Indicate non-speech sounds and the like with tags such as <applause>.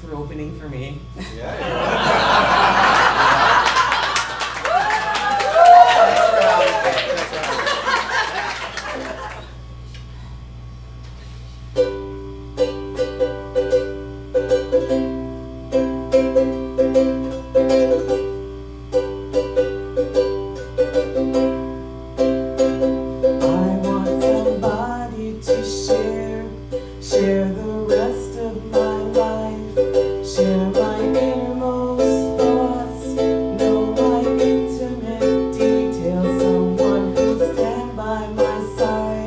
for opening for me. Yeah. <laughs> Lord.